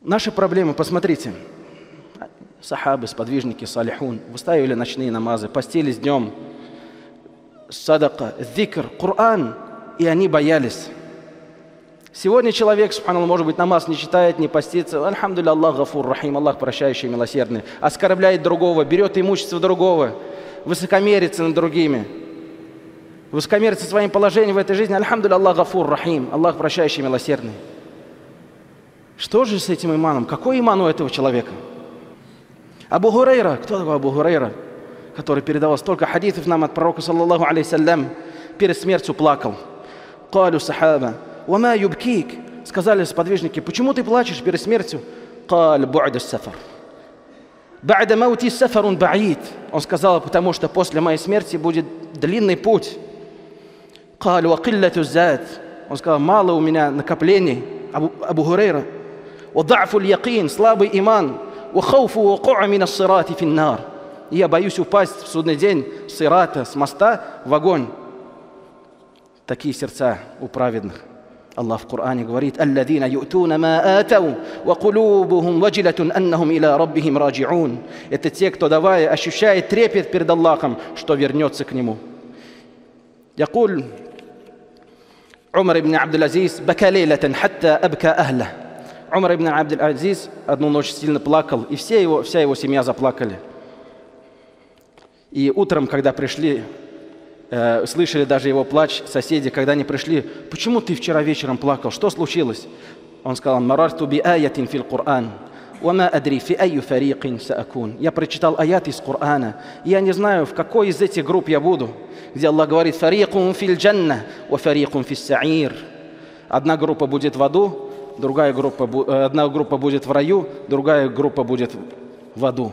Наши проблемы, посмотрите. Сахабы, сподвижники, салихун, выставили ночные намазы, постились днем, садака, зикр, Коран, и они боялись. Сегодня человек, субханаллах, может быть, намаз не читает, не постится. Альхамдулилля, Аллах гафур, рахим, Аллах прощающий, милосердный. Оскорбляет другого, берет имущество другого, высокомерится над другими. Высокомерится своим положением в этой жизни. Альхамдулилля, Аллах гафур, рахим, Аллах прощающий, милосердный. Что же с этим иманом? Какой иман у этого человека? Абу Хурейра, кто такой Абу Хурейра? Который передавал столько хадисов нам от пророка, саллаллаху алейсалям, перед смертью плакал. Калю сахаба, вама юбкик. Сказали сподвижники, почему ты плачешь перед смертью? Каль бу'да сафар. Ба'да маути сафарун ба'ид. Он сказал, потому что после моей смерти будет длинный путь. Каль ва зад. Он сказал, мало у меня накоплений. Абу, Абу Хурейра. وضعف اليقين слабый иман وخوف وقوع من الصراط في النار я боюсь упасть в судный день с сирата, с моста в огонь. Такие сердца у праведных. Аллах в Коране говорит, «Алладина ю'туна ма атау, ва кулубухум ваджилатун аннахум иля раббихим раджиун». Это те, кто, давая, ощущает трепет перед Аллахом, что вернется к Нему. يقول عمر بن عبد العزيز بكى ليلة حتى أبكى أهله Умар ибн Абдель Азиз одну ночь сильно плакал, и все его, вся его семья заплакали. И утром, когда пришли, э, слышали даже его плач соседи, когда они пришли, почему ты вчера вечером плакал, что случилось? Он сказал, «Марарту би аятин фил Кур'ан, وما أدري في أي فريق سأكون. Я прочитал аят из Корана, и я не знаю, в какой из этих групп я буду, где Аллах говорит, «Фарикун фил джанна, ва фарикун фил саир». Одна группа будет в аду, другая группа, одна группа будет в раю, другая группа будет в аду.